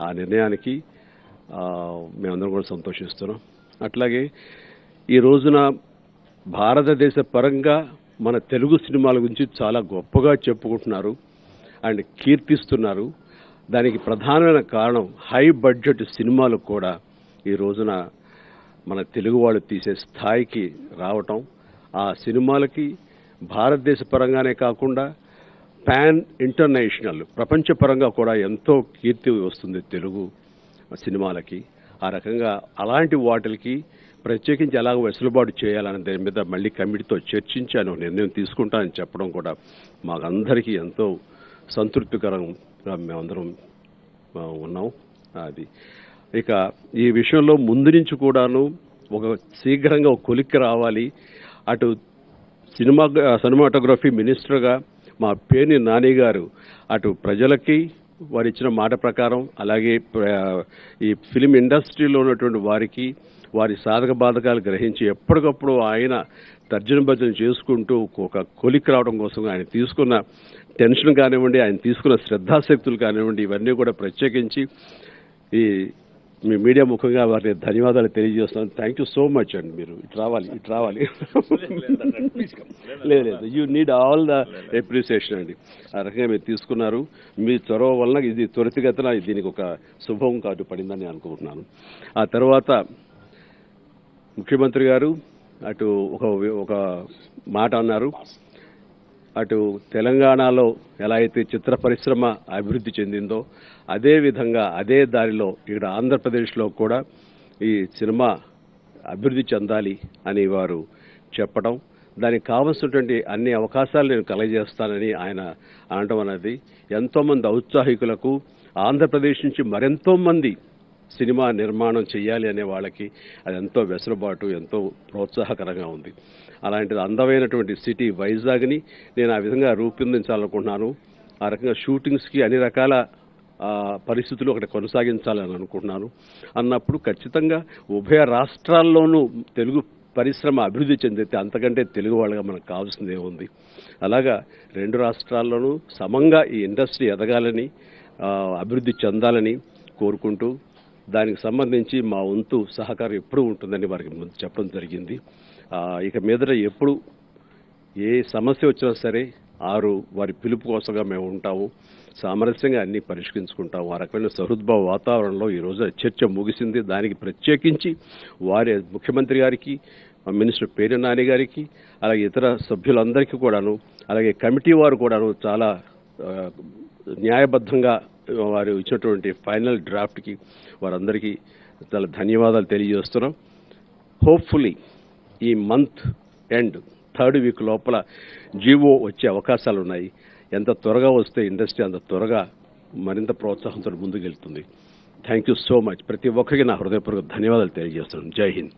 ఆ నిర్ణయానికి మేమందరం కూడా సంతోషిస్తున్నాం. అట్లాగే ఈ రోజున భారతదేశ పరంగా మన తెలుగు సినిమాల గురించి చాలా గొప్పగా చెప్పుకుంటున్నారు అండ్ కీర్తిస్తున్నారు. దానికి ప్రధానమైన కారణం హై బడ్జెట్ సినిమాలు కూడా ఈ రోజున మన తెలుగు వాళ్ళు తీసే స్థాయికి రావటం. ఆ సినిమాలకి భారతదేశ పరంగానే కాకుండా పాన్ ఇంటర్నేషనల్ ప్రపంచపరంగా కూడా ఎంతో కీర్తి వస్తుంది తెలుగు సినిమాలకి. ఆ రకంగా అలాంటి వాటికి ప్రత్యేకించి ఎలాగ వెసులుబాటు చేయాలనే దాని మీద మళ్ళీ కమిటీతో చర్చించాను నిర్ణయం తీసుకుంటానని చెప్పడం కూడా మాకందరికీ ఎంతో సంతృప్తికరంగా మేమందరం ఉన్నాం. అది. ఇక ఈ విషయంలో ముందు నుంచి కూడాను ఒక శీఘ్రంగా ఒక కొలిక్కి రావాలి. అటు సినిమా సినిమాటోగ్రఫీ మినిస్టర్గా మా పేని నాని గారు అటు ప్రజలకి వారు ఇచ్చిన మాట ప్రకారం అలాగే ప్ర- ఈ ఫిలిం ఇండస్ట్రీలో ఉన్నటువంటి వారికి వారి సాధక బాధకాలు గ్రహించి ఎప్పటికప్పుడు ఆయన తర్జన భర్జన చేసుకుంటూ ఒక కొలిక్ రావడం కోసం ఆయన తీసుకున్న టెన్షన్ కానివ్వండి ఆయన తీసుకున్న శ్రద్ధాశక్తులు కానివ్వండి ఇవన్నీ కూడా ప్రత్యేకించి ఈ మీ మీడియా ముఖంగా వారికి ధన్యవాదాలు తెలియజేస్తున్నాను. థ్యాంక్ యూ సో మచ్ అండి మీరు. ఇటు రావాలి ఇటు రావాలి. లేదు లేదు you need all the appreciation అండి. ఆ రకంగా మీరు తీసుకున్నారు. మీ చొరవ వలన ఇది త్వరితగతిన దీనికి ఒక శుభం కాటు పడిందని అనుకుంటున్నాను. ఆ తర్వాత ముఖ్యమంత్రి గారు అటు ఒక ఒక మాట అన్నారు. అటు తెలంగాణలో ఎలా అయితే చిత్ర పరిశ్రమ అభివృద్ధి చెందిందో అదే విధంగా అదే దారిలో ఇక్కడ ఆంధ్రప్రదేశ్లో కూడా ఈ సినిమా అభివృద్ధి చెందాలి అని వారు చెప్పడం దానికి కావలసినటువంటి అన్ని అవకాశాలు నేను కలగజేస్తానని ఆయన అనడం అనేది ఎంతోమంది ఔత్సాహికులకు ఆంధ్రప్రదేశ్ నుంచి మరెంతో మంది సినిమా నిర్మాణం చేయాలి అనే వాళ్ళకి అది ఎంతో వెసులుబాటు ఎంతో ప్రోత్సాహకరంగా ఉంది. అలాంటిది అందమైనటువంటి సిటీ వైజాగ్ని నేను ఆ విధంగా రూపొందించాలనుకుంటున్నాను. ఆ రకంగా షూటింగ్స్కి అన్ని రకాల పరిస్థితులు అక్కడ కొనసాగించాలని అనుకుంటున్నాను. అన్నప్పుడు ఖచ్చితంగా ఉభయ రాష్ట్రాల్లోనూ తెలుగు పరిశ్రమ అభివృద్ధి చెందితే అంతకంటే తెలుగు వాళ్ళగా మనకు కావాల్సింది ఏముంది? అలాగా రెండు రాష్ట్రాల్లోనూ సమంగా ఈ ఇండస్ట్రీ ఎదగాలని అభివృద్ధి చెందాలని కోరుకుంటూ దానికి సంబంధించి మా వంతు సహకారం ఎప్పుడూ ఉంటుందని వారికి ముందు చెప్పడం జరిగింది. ఇక మీదట ఎప్పుడు ఏ సమస్య వచ్చినా సరే ఆరు వారి పిలుపు కోసంగా మేము ఉంటాము. సామరస్యంగా అన్ని పరిష్కరించుకుంటాము. ఆ రకమైన సహృద్భావ వాతావరణంలో ఈరోజు చర్చ ముగిసింది. దానికి ప్రత్యేకించి వారి ముఖ్యమంత్రి గారికి మినిస్టర్ పేరు నాని గారికి అలాగే ఇతర సభ్యులందరికీ కూడాను అలాగే కమిటీ వారు కూడాను చాలా న్యాయబద్ధంగా వారు ఇచ్చినటువంటి ఫైనల్ డ్రాఫ్ట్కి వారందరికీ చాలా ధన్యవాదాలు తెలియజేస్తున్నాం. హోప్ఫుల్లీ ఈ మంత్ ఎండ్ థర్డ్ వీక్ లోపల జీవో వచ్చే అవకాశాలు ఉన్నాయి. ఎంత త్వరగా వస్తే ఇండస్ట్రీ అంత త్వరగా మరింత ప్రోత్సాహంతో ముందుకెళ్తుంది. థ్యాంక్ యూ సో మచ్ ప్రతి ఒక్కరికి నా హృదయపూర్వక ధన్యవాదాలు తెలియజేస్తున్నాను జై హింద్.